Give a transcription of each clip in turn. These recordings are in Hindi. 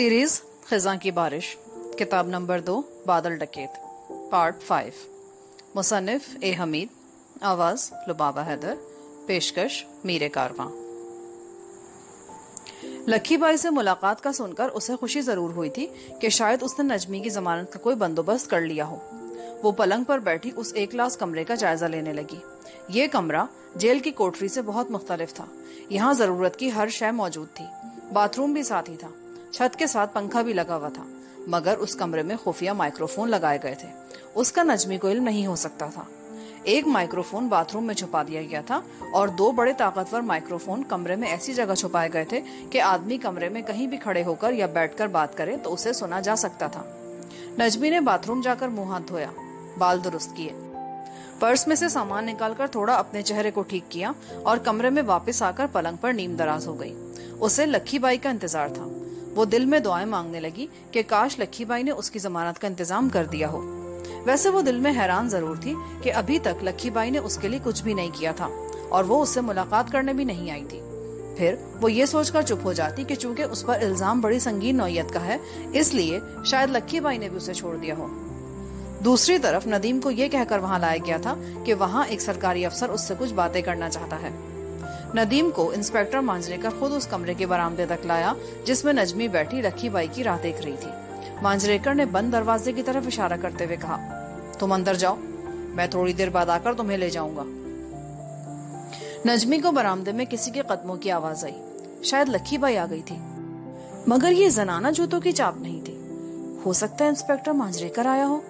सीरीज़, खजा की बारिश। किताब नंबर दो, बादल Dakait. Part five. मुसनफ A Hamid. आवाज़, लुबाबा हैदर। पेशकश, मीरे कारवां। लक्की बाई से मुलाकात का सुनकर उसे खुशी ज़रूर हुई थी कि शायद उसने नजमी की जमानत का कोई बंदोबस्त कर लिया हो। वो पलंग पर बैठी उस एक क्लास कमरे का जायजा लेने लगी। ये कमरा जेल की कोठरी से बहुत मुख्तलिफ़ था। यहाँ ज़रूरत की हर शय मौजूद थी। बाथरूम भी साथ ही था। छत के साथ पंखा भी लगा हुआ था, मगर उस कमरे में खुफिया माइक्रोफोन लगाए गए थे। उसका नजमी को इल्म नहीं हो सकता था। एक माइक्रोफोन बाथरूम में छुपा दिया गया था और दो बड़े ताकतवर माइक्रोफोन कमरे में ऐसी जगह छुपाए गए थे कि आदमी कमरे में कहीं भी खड़े होकर या बैठकर बात करे तो उसे सुना जा सकता था। नजमी ने बाथरूम जाकर मुँह हाथ धोया, बाल दुरुस्त किए। पर्स में से सामान निकालकर थोड़ा अपने चेहरे को ठीक किया और कमरे में वापस आकर पलंग पर नींद दराज हो गई। उसे लक्की बाई का इंतज़ार था। वो दिल में दुआएँ मांगने लगी कि काश लक्की बाई ने उसकी जमानत का इंतज़ाम कर दिया हो। वैसे वो दिल में हैरान ज़रूर थी कि अभी तक लक्की बाई ने उसके लिए कुछ भी नहीं किया था और वो उससे मुलाकात करने भी नहीं आई थी। फिर वो ये सोचकर चुप हो जाती कि चूँकि उस पर इल्ज़ाम बड़ी संगीन नौयत का है, इसलिए शायद लक्की बाई ने भी उसे छोड़ दिया हो। दूसरी तरफ़ नदीम को ये कहकर वहाँ लाया गया था कि वहाँ एक सरकारी अफसर उससे कुछ बातें करना चाहता है। नदीम को इंस्पेक्टर मांजरेकर खुद उस कमरे के बरामदे तक लाया, जिसमें नजमी बैठी रखी बाई की राह देख रही थी। मांजरेकर ने बंद दरवाजे की तरफ़ इशारा करते हुए कहा, तुम अंदर जाओ, मैं थोड़ी देर बाद आकर तुम्हें ले जाऊँगा. नजमी को बरामदे में किसी के कदमों की आवाज़ आई। शायद लखी बाई आ गई थी। मगर ये जनाना जूतों की चाप नहीं थी। हो सकता है इंस्पेक्टर मांजरेकर आया हो।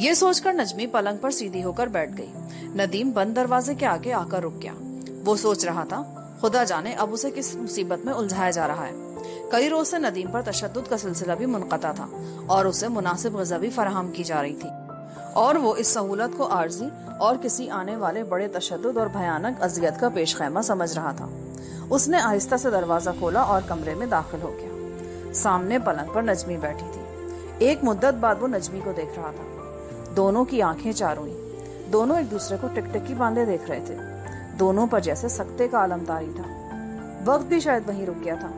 ये सोचकर नजमी पलंग पर सीधी होकर बैठ गई। नदीम बंद दरवाजे के आगे आकर रुक गया। वो सोच रहा था, खुदा जाने अब उसे किस मुसीबत में उलझाया जा रहा है। कई रोज से नदीम पर तशद का सिलसिला भी मुनकता था और उसे मुनासिब गजा भी फराहम की जा रही थी। और वो इस सहूलत को आर्जी और किसी आने वाले बड़े तशद और भयानक अजियत का पेश खैमा समझ रहा था। उसने आहिस्ता से दरवाज़ा खोला और कमरे में दाखिल हो गया। सामने पलंग पर नजमी बैठी थी। एक मुद्दत बाद वो नजमी को देख रहा था। दोनों की आँखें चारों दोनों एक दूसरे को टिकटिकी बांधे देख रहे थे। दोनों पर जैसे सकते का आलम तारी था। वक्त भी शायद वहीं रुक गया था।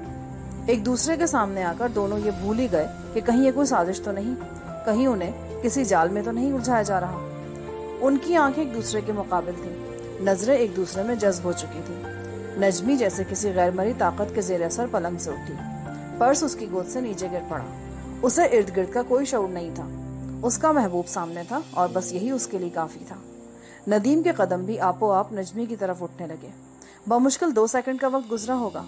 एक दूसरे के सामने आकर दोनों ये भूल ही गए कि कहीं ये कोई साजिश तो नहीं, कहीं उन्हें किसी जाल में तो नहीं उलझाया जा रहा। उनकी आँखें एक दूसरे के मुकाबिल थी, नज़रें एक दूसरे में जज्ब हो चुकी थी। नजमी जैसे किसी गैर मरी ताकत के जेर असर पलंग से उठी। पर्स उसकी गोद से नीचे गिर पड़ा। उसे इर्द गिर्द का कोई शौर नहीं था। उसका महबूब सामने था और बस यही उसके लिए काफ़ी था। नदीम के कदम भी आपो आप नजमी की तरफ़ उठने लगे। बमुश्किल दो सेकंड का वक्त गुजरा होगा,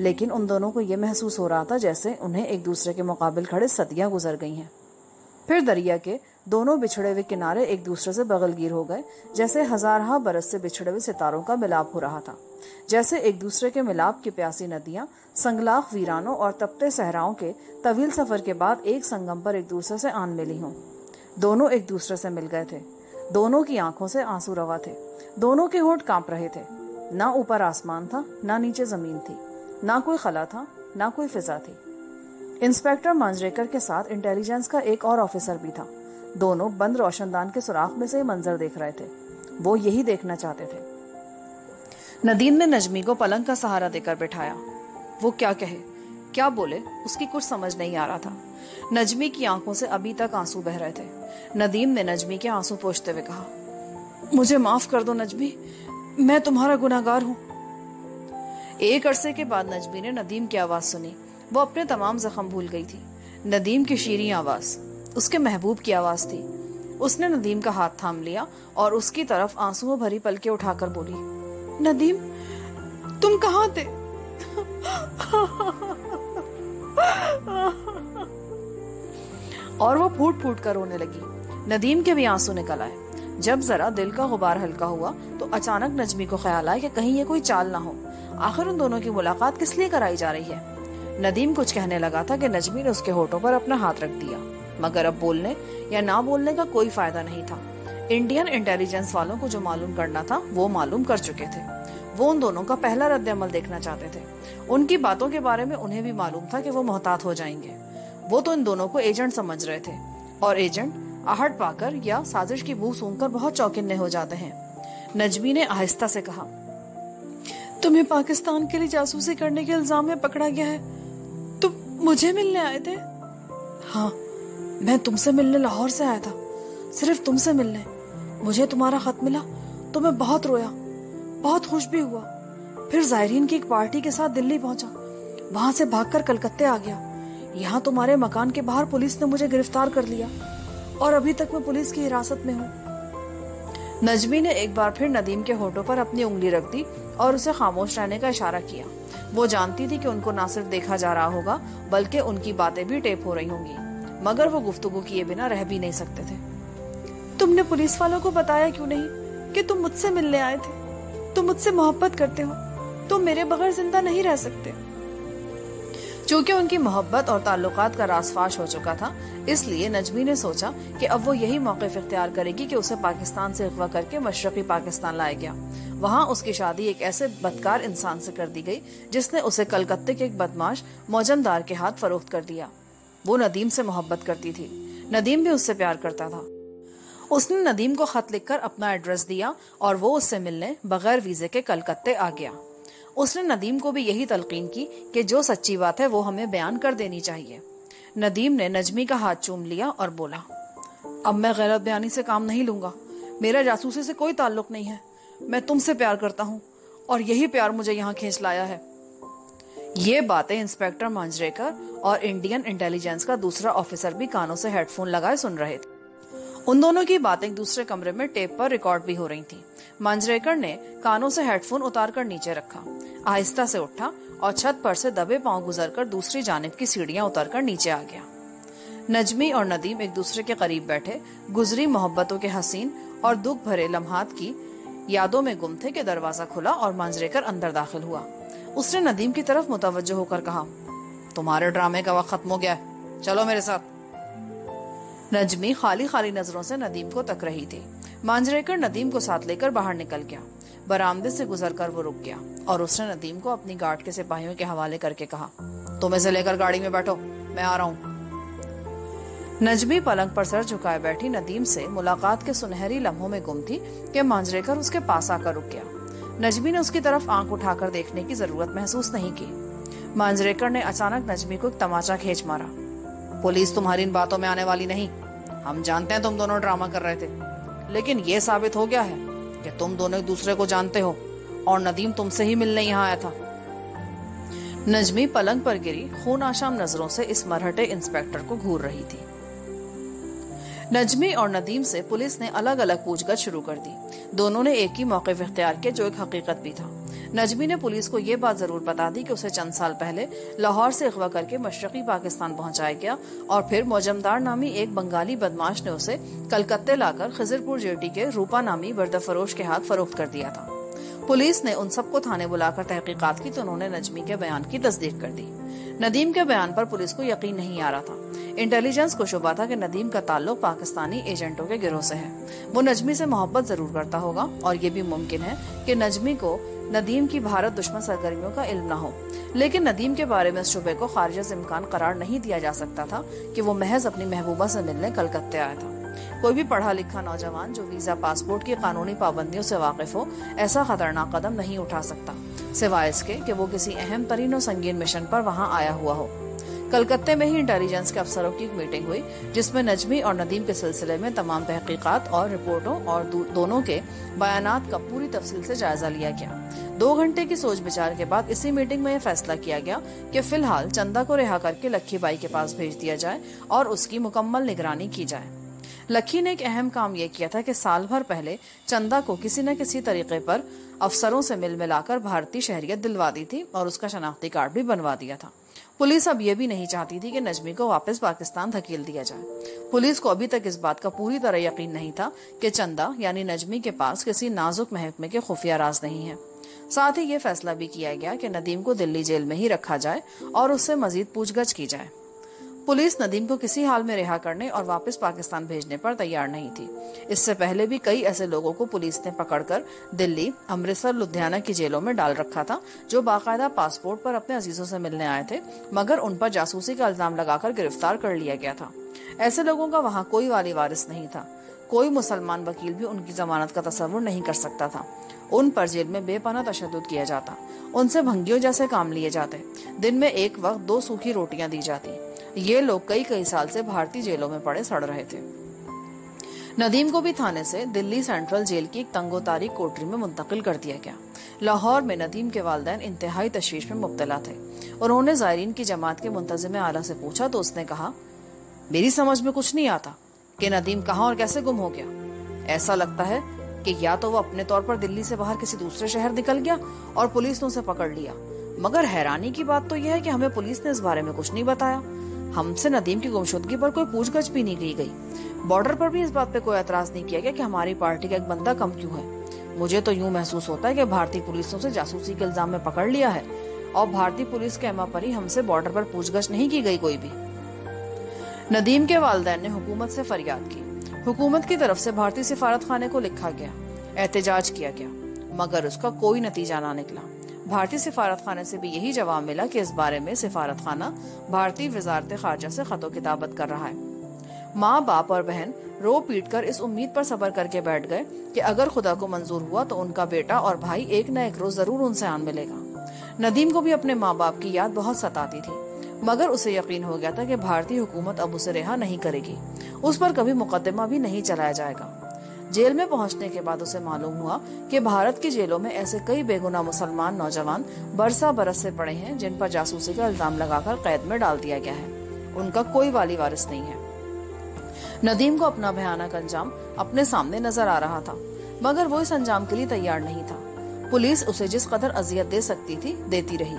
लेकिन उन दोनों को यह महसूस हो रहा था जैसे उन्हें एक दूसरे के मुकाबले खड़े सदियाँ गुजर गई हैं। फिर दरिया के दोनों बिछड़े हुए किनारे एक दूसरे से बगलगीर हो गए, जैसे हजारहा बरस से बिछड़े हुए सितारों का मिलाप हो रहा था। जैसे एक दूसरे के मिलाप की प्यासी नदियाँ, संगलाख वीरानों और तपते सहराओं के तवील सफ़र के बाद एक संगम पर एक दूसरे से आन मिली हों। दोनों एक दूसरे से मिल गए थे। दोनों की आँखों से आँसू रवा थे। दोनों के होठ काँप रहे थे। ना ऊपर आसमान था, ना नीचे ज़मीन थी। ना कोई खला था, ना कोई फिजा थी। इंस्पेक्टर मांजरेकर के साथ इंटेलिजेंस का एक और ऑफिसर भी था। दोनों बंद रोशनदान के सुराख में से मंजर देख रहे थे। वो यही देखना चाहते थे। नदीम ने नजमी को पलंग का सहारा देकर बैठाया। वो क्या कहे? क्या बोले? उसकी कुछ समझ नहीं आ रहा था। नजमी की आँखों से अभी तक आँसू बह रहे थे। नदीम ने नजमी के आँसू पोछते हुए कहा, मुझे माफ़ कर दो नजमी, मैं तुम्हारा गुनागार हूँ। एक अरसे के बाद नजमी ने नदीम की आवाज़ सुनी। वो अपने तमाम जख्म भूल गई थी। नदीम की शीरी आवाज़, उसके महबूब की आवाज़ थी। उसने नदीम का हाथ थाम लिया और उसकी तरफ़ आंसुओं भरी पलके उठाकर बोली, नदीम, तुम कहाँ थे? और वो फूट फूट कर रोने लगी। नदीम के भी आँसू निकल आए। जब जरा दिल का गुबार हल्का हुआ तो अचानक नजमी को ख्याल आया कि कहीं ये कोई चाल ना हो। आखिर उन दोनों की मुलाकात किस लिए कराई जा रही है? नदीम कुछ कहने लगा था कि नजमी ने उसके होठों पर अपना हाथ रख दिया, मगर अब बोलने या ना बोलने का कोई फ़ायदा नहीं था। इंडियन इंटेलिजेंस वालों को जो मालूम करना था, वो मालूम कर चुके थे। वो उन दोनों का पहला रद्द अमल देखना चाहते थे। उनकी बातों के बारे में उन्हें भी मालूम था कि वो मोहतात हो जाएँगे। वो तो इन दोनों को एजेंट समझ रहे थे। और एजेंट आहट पाकर या साजिश की बू सूंघकर बहुत चौकिन्ने हो जाते हैं। नजमी ने आहिस्ता से कहा, तुम्हें पाकिस्तान के लिए जासूसी करने के इल्ज़ाम में पकड़ा गया है। तुम मुझे मिलने आए थे? हाँ मैं तुमसे मिलने लाहौर से आया था। सिर्फ़ तुमसे मिलने। मुझे तुम्हारा खत मिला तो मैं बहुत रोया, बहुत खुश भी हुआ। फिर जायरीन की एक पार्टी के साथ दिल्ली पहुँचा। वहाँ से भागकर कलकत्ते आ गया। यहाँ तुम्हारे मकान के बाहर पुलिस ने मुझे गिरफ़्तार कर लिया। और अभी तक मैं पुलिस की हिरासत में हूँ। नजमी ने एक बार फिर नदीम के होठों पर अपनी उंगली रख दी और उसे खामोश रहने का इशारा किया। वो जानती थी कि उनको ना सिर्फ़ देखा जा रहा होगा, बल्कि उनकी बातें भी टेप हो रही होंगी, मगर वो गुफ्तगु किए बिना रह भी नहीं सकते थे। तुमने पुलिस वालों को बताया क्यों नहीं कि तुम मुझसे मिलने आए थे? तुम मुझसे मोहब्बत करते हो? तुम मेरे बगैर ज़िंदा नहीं रह सकते। चूँकि उनकी मोहब्बत और ताल्लुकात का रासफाश हो चुका था, इसलिए नजमी ने सोचा कि अब वो यही मौके इख्तियार करेगी कि उसे पाकिस्तान से अगवा करके मशरकी पाकिस्तान लाया गया। वहाँ उसकी शादी एक ऐसे बदकार इंसान से कर दी गई, जिसने उसे कलकत्ते के एक बदमाश मौजमदार के हाथ फरोख्त कर दिया। वो नदीम से मोहब्बत करती थी। नदीम भी उससे प्यार करता था। उसने नदीम को खत लिखकर अपना एड्रेस दिया और वो उससे मिलने बगैर वीजे के कलकत्ते आ गया। उसने नदीम को भी यही तलकीन की कि जो सच्ची बात है, वो हमें बयान कर देनी चाहिए। नदीम ने नजमी का हाथ चूम लिया और बोला, अब मैं गलत बयानी से काम नहीं लूँगा। मेरा जासूसी से कोई ताल्लुक नहीं है। मैं तुमसे प्यार करता हूँ और यही प्यार मुझे यहाँ खींच लाया है। ये बातें इंस्पेक्टर मांजरेकर और इंडियन इंटेलिजेंस का दूसरा ऑफिसर भी कानों से हेडफोन लगाए सुन रहे थे। उन दोनों की बातें दूसरे कमरे में टेप पर रिकॉर्ड भी हो रही थी। मांजरेकर ने कानों से हेडफोन उतार कर नीचे रखा। आहिस्ता से उठा और छत पर से दबे पाँव गुजरकर दूसरी जानब की सीढ़ियाँ उतरकर नीचे आ गया। नजमी और नदीम एक दूसरे के करीब बैठे, गुजरी मोहब्बतों के हसीन और दुख भरे लम्हात की यादों में गुम थे कि दरवाज़ा खुला और मांजरेकर अंदर दाखिल हुआ। उसने नदीम की तरफ़ मुतवजह होकर कहा, तुम्हारे ड्रामे का वक्त खत्म हो गया चलो मेरे साथ। नजमी खाली खाली नज़रों से नदीम को तक रही थी। मांजरेकर नदीम को साथ लेकर बाहर निकल गया। बरामदे से गुजरकर वो रुक गया और उसने नदीम को अपनी गार्ड के सिपाहियों के हवाले करके कहा, तुम इसे लेकर गाड़ी में बैठो, मैं आ रहा हूँ। नजमी पलंग पर सर झुकाए बैठी नदीम से मुलाकात के सुनहरी लम्हों में गुम थी कि मांजरेकर उसके पास आकर रुक गया। नजमी ने उसकी तरफ़ आँख उठाकर देखने की ज़रूरत महसूस नहीं की। मांजरेकर ने अचानक नजमी को एक तमाचा खींच मारा। पुलिस तुम्हारी इन बातों में आने वाली नहीं। हम जानते हैं तुम दोनों ड्रामा कर रहे थे। लेकिन ये साबित हो गया है कि तुम दोनों एक दूसरे को जानते हो और नदीम तुमसे ही मिलने यहाँ आया था। नजमी पलंग पर गिरी, खून आशाम नज़रों से इस मरहटे इंस्पेक्टर को घूर रही थी। नजमी और नदीम से पुलिस ने अलग अलग पूछगछ शुरू कर दी। दोनों ने एक ही मौके इख्तियार किया जो एक हकीकत भी था। नजमी ने पुलिस को ये बात ज़रूर बता दी कि उसे चंद साल पहले लाहौर से अगवा करके मशरकी पाकिस्तान पहुँचाया गया और फिर मौजमदार नामी एक बंगाली बदमाश ने उसे कलकत्ते लाकर खजरपुर जेटी के रूपा नामी बर्दफरोश के हाथ फरोख्त कर दिया था। पुलिस ने उन सबको थाने बुलाकर तहकीकात की तो उन्होंने नजमी के बयान की तस्दीक कर दी। नदीम के बयान पर पुलिस को यकीन नहीं आ रहा था। इंटेलिजेंस को शुबा था कि नदीम का ताल्लुक पाकिस्तानी एजेंटों के गिरोह से है। वो नजमी से मोहब्बत ज़रूर करता होगा और ये भी मुमकिन है कि नजमी को नदीम की भारत दुश्मन सरगर्मियों का इल्म न हो। लेकिन नदीम के बारे में शुबे को खारिज इम्कान करार नहीं दिया जा सकता था कि वो महज अपनी महबूबा से मिलने कलकत्ते आया था। कोई भी पढ़ा लिखा नौजवान जो वीज़ा पासपोर्ट की कानूनी पाबंदियों से वाकिफ हो, ऐसा खतरनाक कदम नहीं उठा सकता। सिवाय इसके कि वो किसी अहम तरीन और संगीन मिशन पर वहाँ आया हुआ हो। कलकत्ते में ही इंटेलिजेंस के अफसरों की एक मीटिंग हुई, जिसमें नजमी और नदीम के सिलसिले में तमाम तहकीकात और रिपोर्टों और दोनों के बयान का पूरी तफसील से जायजा लिया गया। दो घंटे की सोच विचार के बाद इसी मीटिंग में यह फैसला किया गया कि फ़िलहाल चंदा को रिहा करके लक्खी बाई के पास भेज दिया जाए और उसकी मुकम्मल निगरानी की जाए। लक्की ने एक अहम काम यह किया था कि साल भर पहले चंदा को किसी न किसी तरीके पर अफसरों से मिल मिलाकर भारतीय शहरियत दिलवा दी थी और उसका शनाख्ती कार्ड भी बनवा दिया था। पुलिस अब यह भी नहीं चाहती थी कि नजमी को वापस पाकिस्तान धकेल दिया जाए। पुलिस को अभी तक इस बात का पूरी तरह यकीन नहीं था कि चंदा, यानी नजमी के पास किसी नाजुक महकमे के खुफिया राज नहीं है। साथ ही ये फैसला भी किया गया कि नदीम को दिल्ली जेल में ही रखा जाए और उससे मजीद पूछगछ की जाए। पुलिस नदीम को किसी हाल में रिहा करने और वापस पाकिस्तान भेजने पर तैयार नहीं थी। इससे पहले भी कई ऐसे लोगों को पुलिस ने पकड़कर दिल्ली, अमृतसर, लुधियाना की जेलों में डाल रखा था, जो बाकायदा पासपोर्ट पर अपने अजीजों से मिलने आए थे, मगर उन पर जासूसी का इल्ज़ाम लगाकर गिरफ़्तार कर लिया गया था। ऐसे लोगों का वहाँ कोई वाली वारिस नहीं था। कोई मुसलमान वकील भी उनकी जमानत का तस्वुर नहीं कर सकता था। उन पर जेल में बेपना तशद किया जाता। उनसे भंगियों जैसे काम लिए जाते। दिन में एक वक्त दो सूखी रोटियाँ दी जाती। ये लोग कई कई साल से भारतीय जेलों में पड़े, सड़ रहे थे। नदीम को भी थाने से दिल्ली सेंट्रल जेल की एक तंगोतारी कोठरी में मुंतकिल कर दिया गया। लाहौर में नदीम के वालदेन इंतहाई तशवीश में मुबतला थे। उन्होंने जायरीन की जमात के मुंतजिम आला से पूछा तो उसने कहा, मेरी समझ में कुछ नहीं आता कि नदीम कहाँ और कैसे गुम हो गया। ऐसा लगता है कि या तो वो अपने तौर पर दिल्ली से बाहर किसी दूसरे शहर निकल गया और पुलिस ने उसे पकड़ लिया। मगर हैरानी की बात तो यह है कि हमें पुलिस ने इस बारे में कुछ नहीं बताया। हमसे नदीम की गुमशुदगी पर कोई पूछगछ भी नहीं की गई। बॉर्डर पर भी इस बात पे कोई एतराज़ नहीं किया गया कि हमारी पार्टी का एक बंदा कम क्यों है। मुझे तो यूँ महसूस होता है कि भारतीय पुलिस उसे जासूसी के इल्ज़ाम में पकड़ लिया है और भारतीय पुलिस के अमा पर ही हमसे बॉर्डर पर पूछगछ नहीं की गई कोई भी। नदीम के वालदेन ने हुकूमत से फरियाद की। हुकूमत की तरफ़ से भारतीय सिफारत खाने को लिखा गया, एहतजाज किया गया, मगर उसका कोई नतीजा ना निकला। भारतीय सिफारत खाना से भी यही जवाब मिला कि इस बारे में सिफारत खाना भारतीय वजारत खारजा से खतो किताबत कर रहा है। माँ, बाप और बहन रो पीट कर इस उम्मीद पर सबर करके बैठ गए कि अगर खुदा को मंजूर हुआ तो उनका बेटा और भाई एक न एक रोज ज़रूर उनसे आन मिलेगा। नदीम को भी अपने माँ, बाप की याद बहुत सताती थी, मगर उसे यकीन हो गया था कि भारतीय हुकूमत अब उसे रिहा नहीं करेगी। उस पर कभी मुकदमा भी नहीं चलाया जाएगा। जेल में पहुँचने के बाद उसे मालूम हुआ कि भारत की जेलों में ऐसे कई बेगुना मुसलमान नौजवान बरसा बरस से पड़े हैं, जिन पर जासूसी का इल्ज़ाम लगाकर कैद में डाल दिया गया है। उनका कोई वाली वारिस नहीं है। नदीम को अपना भयानक अंजाम अपने सामने नज़र आ रहा था, मगर वो इस अंजाम के लिए तैयार नहीं था। पुलिस उसे जिस कदर अजियत दे सकती थी, देती रही।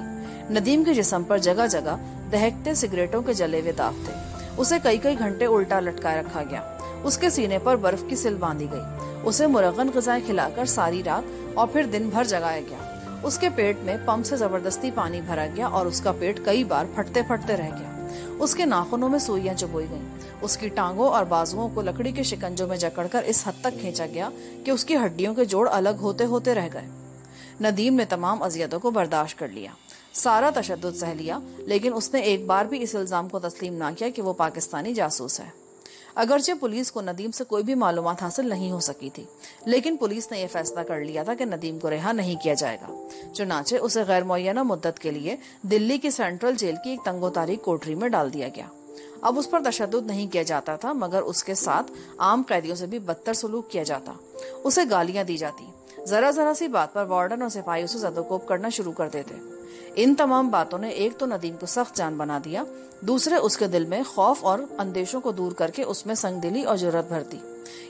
नदीम के जिस्म पर जगह जगह दहकते सिगरेटों के जले हुए दाग थे। उसे कई कई घंटे उल्टा लटकाए रखा गया। उसके सीने पर बर्फ़ की सिल बांधी गई। उसे मुरगन गजाएँ खिलाकर सारी रात और फिर दिन भर जगाया गया। उसके पेट में पंप से ज़बरदस्ती पानी भरा गया और उसका पेट कई बार फटते फटते रह गया। उसके नाखूनों में सुइयाँ चुबोई गईं। उसकी टांगों और बाजुओं को लकड़ी के शिकंजों में जकड़कर इस हद तक खींचा गया कि उसकी हड्डियों के जोड़ अलग होते होते रह गए। नदीम ने तमाम अजियतों को बर्दाश्त कर लिया। सारा तशद सह लिया, लेकिन उसने एक बार भी इस इल्ज़ाम को तस्लीम ना किया कि वो पाकिस्तानी जासूस है। अगरचे पुलिस को नदीम से कोई भी मालूम हासिल नहीं हो सकी थी। लेकिन पुलिस ने यह फैसला कर लिया था कि नदीम को रिहा नहीं किया जाएगा। चुनाचे उसे गैर मुना मुद्दत के लिए दिल्ली की सेंट्रल जेल की एक तंगोतारी कोठरी में डाल दिया गया। अब उस पर तशद नहीं किया जाता था, मगर उसके साथ आम कैदियों से भी बदतर सलूक किया जाता। उसे गालियाँ दी जाती। जरा जरा सी बात पर वार्डन और सिपाही उसे जदोकोप करना शुरू कर देते। इन तमाम बातों ने एक तो नदीम को सख्त जान बना दिया, दूसरे उसके दिल में खौफ और अंदेशों को दूर करके उसमें संगदिली और ज़रूरत भरती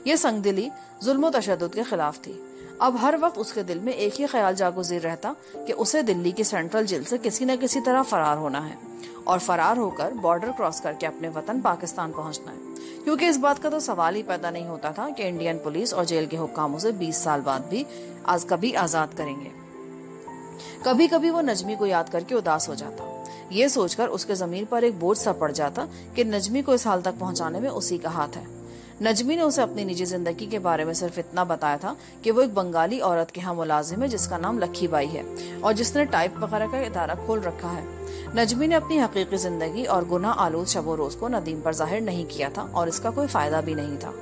ये संगदिली जुल्म तशद के खिलाफ थी। अब हर वक्त उसके दिल में एक ही ख्याल जागुजीर रहता कि उसे दिल्ली की सेंट्रल जेल से किसी न किसी तरह फरार होना है और फरार होकर बॉर्डर क्रॉस करके अपने वतन पाकिस्तान पहुँचना है। क्योंकि इस बात का तो सवाल ही पैदा नहीं होता था कि इंडियन पुलिस और जेल के हुक्काम उसे 20 साल बाद भी आज कभी आज़ाद करेंगे। कभी कभी वो नजमी को याद करके उदास हो जाता। ये सोचकर उसके ज़मीन पर एक बोझ सा पड़ जाता कि नजमी को इस हाल तक पहुँचाने में उसी का हाथ है। नजमी ने उसे अपनी निजी ज़िंदगी के बारे में सिर्फ़ इतना बताया था कि वो एक बंगाली औरत के यहाँ मुलाजिम है, जिसका नाम लखी बाई है और जिसने टाइप वगैरह का इदारा खोल रखा है। नजमी ने अपनी हकीकी ज़िंदगी और गुना आलूद शबो रोज को नदीम पर ज़ाहिर नहीं किया था और इसका कोई फ़ायदा भी नहीं था।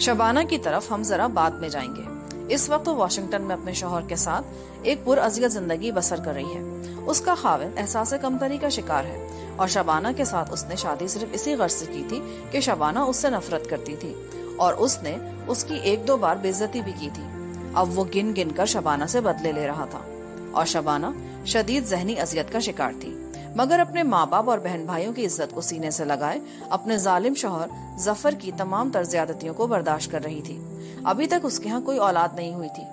शबाना की तरफ़ हम जरा बाद में जाएँगे। इस वक्त वो वाशिंगटन में अपने शोहर के साथ एक पुरअजियत ज़िंदगी बसर कर रही है। उसका खाविन एहसास कमतरी का शिकार है और शबाना के साथ उसने शादी सिर्फ़ इसी गर्ज से की थी कि शबाना उससे नफरत करती थी और उसने उसकी एक दो बार बेइज्जती भी की थी। अब वो गिन गिन कर शबाना से बदले ले रहा था और शबाना शदीद जहनी अजियत का शिकार थी। मगर अपने माँ बाप और बहन भाइयों की इज़्ज़त को सीने से लगाए अपने जालिम शोहर ज़फ़र की तमाम तर्जियादतियों को बर्दाश्त कर रही थी। अभी तक उसके यहाँ कोई औलाद नहीं हुई थी।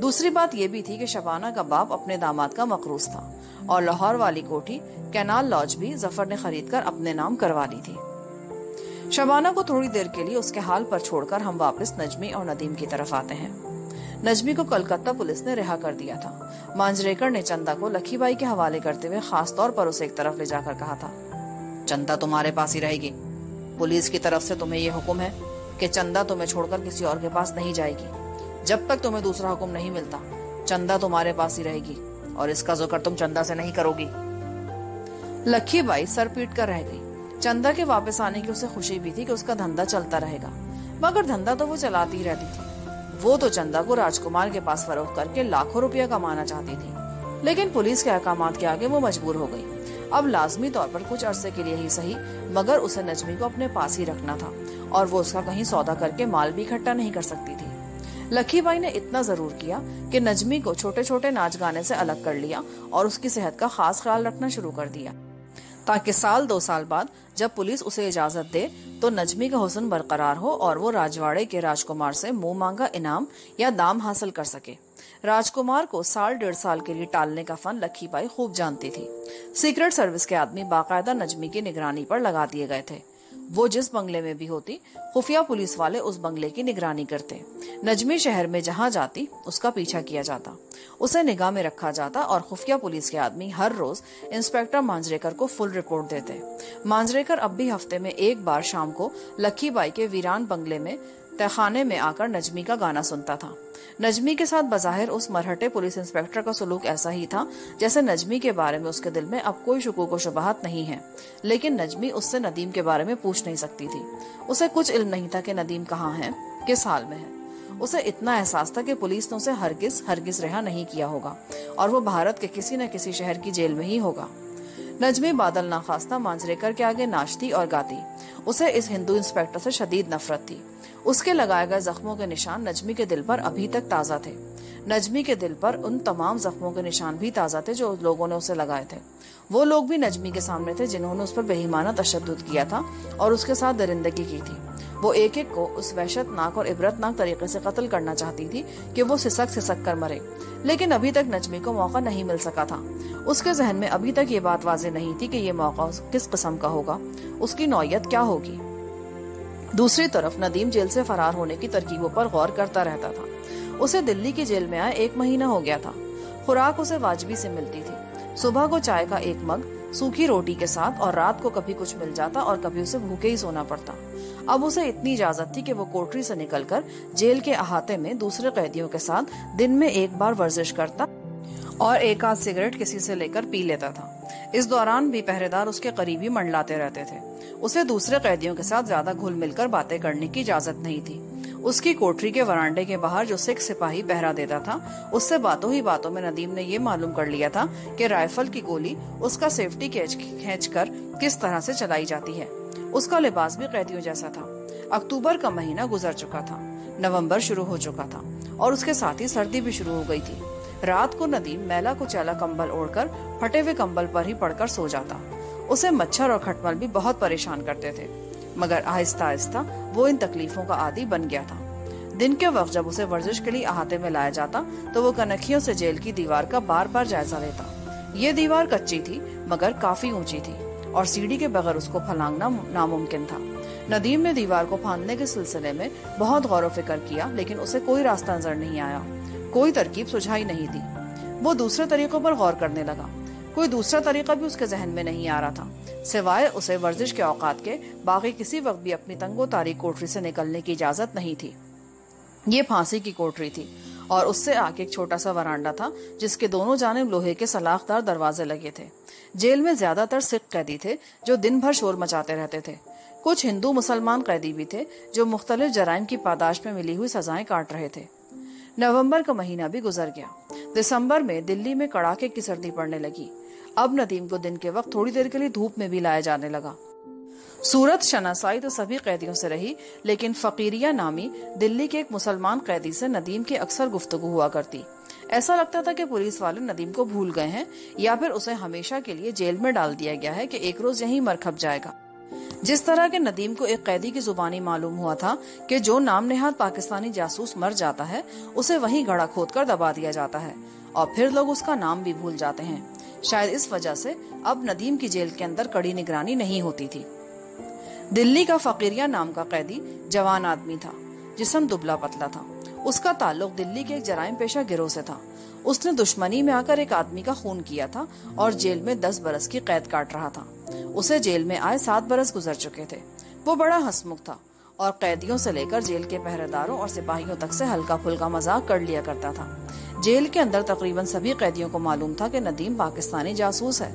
दूसरी बात यह भी थी कि शबाना का बाप अपने दामाद का मकरूज था और लाहौर वाली कोठी, कैनाल लॉज भी ज़फ़र ने खरीद कर अपने नाम करवा ली थी। शबाना को थोड़ी देर के लिए उसके हाल पर छोड़कर हम वापस नजमी और नदीम की तरफ़ आते हैं। नजमी को कलकत्ता पुलिस ने रिहा कर दिया था। मांजरेकर ने चंदा को लखीबाई के हवाले करते हुए खास तौर पर उसे एक तरफ़ ले जाकर कहा था, चंदा तुम्हारे पास ही रहेगी। पुलिस की तरफ़ से तुम्हें ये हुक्म है कि चंदा तुम्हें छोड़कर किसी और के पास नहीं जाएगी। जब तक तुम्हें दूसरा हुक्म नहीं मिलता, चंदा तुम्हारे पास ही रहेगी और इसका ज़िक्र तुम चंदा से नहीं करोगी। लखी बाई सर पीट कर रह गई। चंदा के वापस आने की उसे खुशी भी थी कि उसका धंधा चलता रहेगा, मगर धंधा तो वो चलाती ही रहती थी। वो तो चंदा को राजकुमार के पास फरोख करके लाखों रुपया कमाना चाहती थी, लेकिन पुलिस के अहकाम के आगे वो मजबूर हो गई। अब लाजमी तौर पर कुछ अरसे के लिए ही सही, मगर उसे नजमी को अपने पास ही रखना था और वो उसका कहीं सौदा करके माल भी इकट्ठा नहीं कर सकती थी। लखीबाई ने इतना ज़रूर किया कि नजमी को छोटे छोटे नाच गाने से अलग कर लिया और उसकी सेहत का खास ख्याल रखना शुरू कर दिया। ताकि साल, दो साल बाद जब पुलिस उसे इजाज़त दे तो नजमी का हुसन बरकरार हो और वो राजवाड़े के राजकुमार से मुँह मांगा इनाम या दाम हासिल कर सके। राजकुमार को साल, डेढ़ साल के लिए टालने का फन लखीबाई खूब जानती थी। सीक्रेट सर्विस के आदमी बाकायदा नजमी की निगरानी पर लगा दिए गए थे। वो जिस बंगले में भी होती, खुफिया पुलिस वाले उस बंगले की निगरानी करते। नजमी शहर में जहाँ जाती, उसका पीछा किया जाता। उसे निगाह में रखा जाता और खुफिया पुलिस के आदमी हर रोज इंस्पेक्टर मांजरेकर को फुल रिपोर्ट देते। मांजरेकर अब भी हफ़्ते में एक बार शाम को लखी बाई के वीरान बंगले में, तहखाने में आकर नजमी का गाना सुनता था। नजमी के साथ बजाहिर उस मरहटे पुलिस इंस्पेक्टर का सलूक ऐसा ही था, जैसे नजमी के बारे में उसके दिल में अब कोई शुकूक व शुबहत नहीं है। लेकिन नजमी उससे नदीम के बारे में पूछ नहीं सकती थी। उसे कुछ इल्म नहीं था कि नदीम कहाँ है, किस हाल में है। उसे इतना एहसास था कि पुलिस ने उसे हरगिज हरगिज रिहा नहीं किया होगा, और वो भारत के किसी न किसी शहर की जेल में ही होगा। नजमी बादल नाखास्ता मांजरेकर के आगे नाचती और गाती। उसे इस हिंदू इंस्पेक्टर से शदीद नफरत थी। उसके लगाए गए जख्मों के निशान नजमी के दिल पर अभी तक ताज़ा थे। नजमी के दिल पर उन तमाम जख्मों के निशान भी ताज़ा थे जो लोगों ने उसे लगाए थे। वो लोग भी नजमी के सामने थे जिन्होंने उस पर बेईमाना तशद किया था और उसके साथ दरिंदगी की थी। वो एक एक को उस वहशतनाक और इबरतनाक तरीके से कत्ल करना चाहती थी कि वो सिसक सिसक कर मरे। लेकिन अभी तक नजमी को मौका नहीं मिल सका था। उसके जहन में अभी तक ये बात वाजे नहीं थी कि ये मौका किस किस्म का होगा। उसकी नौयत क्या होगी? दूसरी तरफ़ नदीम जेल से फरार होने की तरकीबों पर गौर करता रहता था। उसे दिल्ली की जेल में आए एक महीना हो गया था। खुराक उसे वाजबी से मिलती थी। सुबह को चाय का एक मग, सूखी रोटी के साथ और रात को कभी कुछ मिल जाता और कभी उसे भूखे ही सोना पड़ता। अब उसे इतनी इजाज़त थी कि वो कोठरी से निकलकर जेल के अहाते में दूसरे कैदियों के साथ दिन में एक बार वर्जिश करता और एक आध सिगरेट किसी से लेकर पी लेता था। इस दौरान भी पहरेदार उसके करीबी मंडलाते रहते थे। उसे दूसरे कैदियों के साथ ज़्यादा घुल मिलकर बातें करने की इजाज़त नहीं थी। उसकी कोठरी के वरांडे के बाहर जो सिख सिपाही पहरा देता था, उससे बातों ही बातों में नदीम ने ये मालूम कर लिया था कि राइफल की गोली उसका सेफ्टी खींच कर किस तरह से चलाई जाती है। उसका लिबास भी कैदियों जैसा था। अक्टूबर का महीना गुजर चुका था, नवंबर शुरू हो चुका था और उसके साथ ही सर्दी भी शुरू हो गई थी। रात को नदीम मैला कुचैला कंबल ओढ़कर, फटे हुए कंबल पर ही पड़कर सो जाता। उसे मच्छर और खटमल भी बहुत परेशान करते थे। मगर आहिस्ता आहिस्ता वो इन तकलीफों का आदि बन गया था। दिन के वक्त जब उसे वर्जिश के लिए अहाते में लाया जाता तो वो कनखियों से जेल की दीवार का बार बार जायजा लेता। ये दीवार कच्ची थी, मगर काफ़ी ऊँची थी, और सीढ़ी के बगैर उसको फलांगना नामुमकिन था। नदीम ने दीवार को फांदने के सिलसिले में बहुत गौर फ़िक्र किया, लेकिन उसे कोई रास्ता नज़र नहीं आया। कोई तरकीब सुझाई नहीं थी वो दूसरे तरीकों पर गौर करने लगा। कोई दूसरा तरीका भी उसके जहन में नहीं आ रहा था। सिवाय उसे वर्जिश के औकात के बाकी किसी वक्त भी अपनी तंगो तारी कोठरी से निकलने की इजाज़त नहीं थी। ये फांसी की कोठरी थी और उससे आगे एक छोटा सा वरांडा था, जिसके दोनों जानब लोहे के सलाखदार दरवाजे लगे थे। जेल में ज़्यादातर सिख कैदी थे, जो दिन भर शोर मचाते रहते थे। कुछ हिंदू मुसलमान कैदी भी थे, जो मुख्तलिफ़ जराइम की पादाश में मिली हुई सजाएँ काट रहे थे। नवंबर का महीना भी गुजर गया। दिसंबर में दिल्ली में कड़ाके की सर्दी पड़ने लगी। अब नदीम को दिन के वक्त थोड़ी देर के लिए धूप में भी लाया जाने लगा। सूरत शनासाई तो सभी कैदियों से रही, लेकिन फकीरिया नामी दिल्ली के एक मुसलमान कैदी से नदीम की अक्सर गुफ्तगु हुआ करती। ऐसा लगता था कि पुलिस वाले नदीम को भूल गए हैं, या फिर उसे हमेशा के लिए जेल में डाल दिया गया है कि एक रोज यहीं मर खप जाएगा। जिस तरह के नदीम को एक कैदी की जुबानी मालूम हुआ था कि जो नाम नेहाद पाकिस्तानी जासूस मर जाता है, उसे वहीं गड़ा खोद कर दबा दिया जाता है, और फिर लोग उसका नाम भी भूल जाते हैं। शायद इस वजह से अब नदीम की जेल के अंदर कड़ी निगरानी नहीं होती थी। दिल्ली का फकीरिया नाम का कैदी जवान आदमी था, जिसम दुबला पतला था। उसका ताल्लुक दिल्ली के एक जराइम पेशा गिरोह से था। उसने दुश्मनी में आकर एक आदमी का खून किया था और जेल में दस बरस की कैद काट रहा था। उसे जेल में आए सात बरस गुजर चुके थे। वो बड़ा हंसमुख था और कैदियों से लेकर जेल के पहरेदारों और सिपाहियों तक से हल्का फुल्का मज़ाक कर लिया करता था। जेल के अंदर तकरीबन सभी कैदियों को मालूम था कि नदीम पाकिस्तानी जासूस है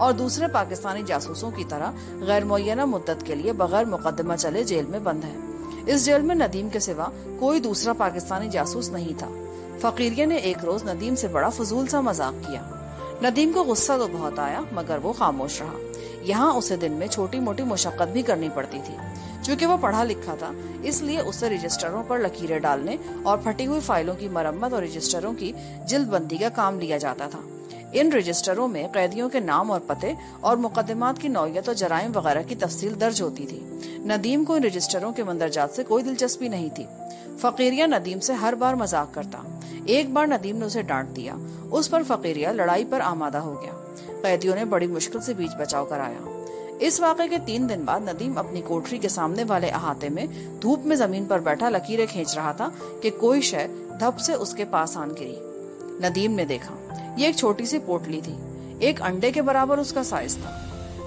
और दूसरे पाकिस्तानी जासूसों की तरह गैर मुना मुद्दत के लिए बगैर मुकदमा चले जेल में बंद है। इस जेल में नदीम के सिवा कोई दूसरा पाकिस्तानी जासूस नहीं था। फकीरिया ने एक रोज नदीम से बड़ा फजूल सा मज़ाक किया। नदीम को गुस्सा तो बहुत आया, मगर वो खामोश रहा। यहाँ उसे दिन में छोटी मोटी मुशक्कत भी करनी पड़ती थी। चूँकि वो पढ़ा लिखा था, इसलिए उसे रजिस्टरों पर लकीरें डालने और फटी हुई फाइलों की मरम्मत और रजिस्टरों की जिल्दबंदी का काम लिया जाता था। इन रजिस्टरों में कैदियों के नाम और पते और मुकदमात की नौयत और जराइम वगैरह की तफसील दर्ज होती थी। नदीम को इन रजिस्टरों के मंदरजात से कोई दिलचस्पी नहीं थी। फकीरिया नदीम से हर बार मज़ाक करता। एक बार नदीम ने उसे डांट दिया। उस पर फकीरिया लड़ाई पर आमादा हो गया। कैदियों ने बड़ी मुश्किल से बीच बचाव कराया। इस वाक़े के तीन दिन बाद नदीम अपनी कोठरी के सामने वाले अहाते में धूप में ज़मीन पर बैठा लकीरें खींच रहा था कि कोई शय धप से उसके पास आन गिरी। नदीम ने देखा, ये एक छोटी सी पोटली थी। एक अंडे के बराबर उसका साइज़ था।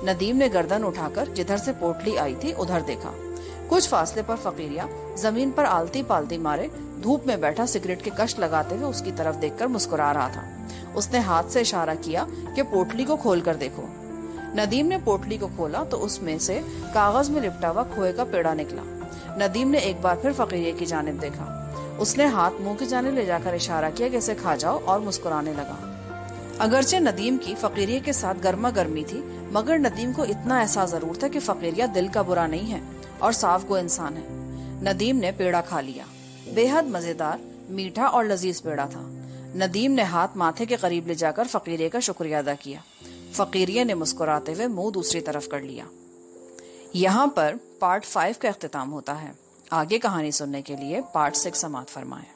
नदीम ने गर्दन उठाकर जिधर से पोटली आई थी, उधर देखा। कुछ फासले पर फकीरिया ज़मीन पर आलती पालती मारे धूप में बैठा सिगरेट के कष्ट लगाते हुए उसकी तरफ़ देखकर मुस्कुरा रहा था। उसने हाथ से इशारा किया कि पोटली को खोल कर देखो। नदीम ने पोटली को खोला तो उसमें से कागज़ में लिपटा हुआ खोए का पेड़ा निकला। नदीम ने एक बार फिर फकीरिये की जानब देखा। उसने हाथ मुँह की जाने ले जाकर इशारा किया कि इसे खा जाओ और मुस्कुराने लगा। अगरचे नदीम की फकीरिये के साथ गर्मा गर्मी थी, मगर नदीम को इतना एहसास ज़रूर था कि फकीरिया दिल का बुरा नहीं है और साफ़ को इंसान है। नदीम ने पेड़ा खा लिया। बेहद मज़ेदार, मीठा और लजीज पेड़ा था। नदीम ने हाथ माथे के करीब ले जाकर फकीरिये का शुक्रिया अदा किया। फकीरिया ने मुस्कुराते हुए मुँह दूसरी तरफ़ कर लिया। यहाँ पर पार्ट फाइव का अख्ताम होता है। आगे कहानी सुनने के लिए पार्ट सिक्स समाप्त फरमाएँ।